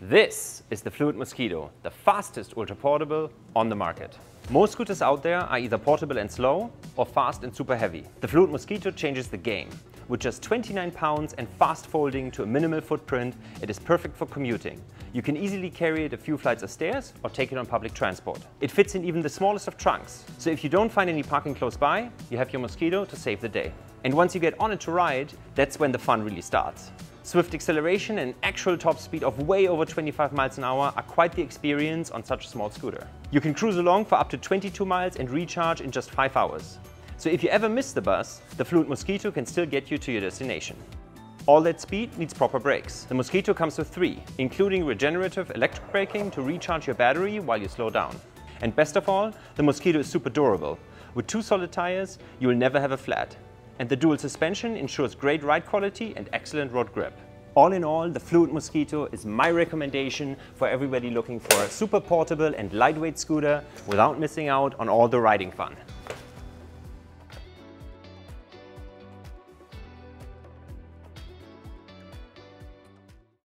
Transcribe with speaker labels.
Speaker 1: This is the Fluid Mosquito, the fastest ultra portable on the market. Most scooters out there are either portable and slow or fast and super heavy. The Fluid Mosquito changes the game. With just 29 pounds and fast folding to a minimal footprint, it is perfect for commuting. You can easily carry it a few flights of stairs or take it on public transport. It fits in even the smallest of trunks, so if you don't find any parking close by, you have your Mosquito to save the day. And once you get on it to ride, that's when the fun really starts. Swift acceleration and actual top speed of way over 25 miles an hour are quite the experience on such a small scooter. You can cruise along for up to 22 miles and recharge in just 5 hours. So if you ever miss the bus, the Fluid Mosquito can still get you to your destination. All that speed needs proper brakes. The Mosquito comes with three, including regenerative electric braking to recharge your battery while you slow down. And best of all, the Mosquito is super durable. With two solid tires, you will never have a flat and the dual suspension ensures great ride quality and excellent road grip. All in all, the Fluid Mosquito is my recommendation for everybody looking for a super portable and lightweight scooter without missing out on all the riding fun.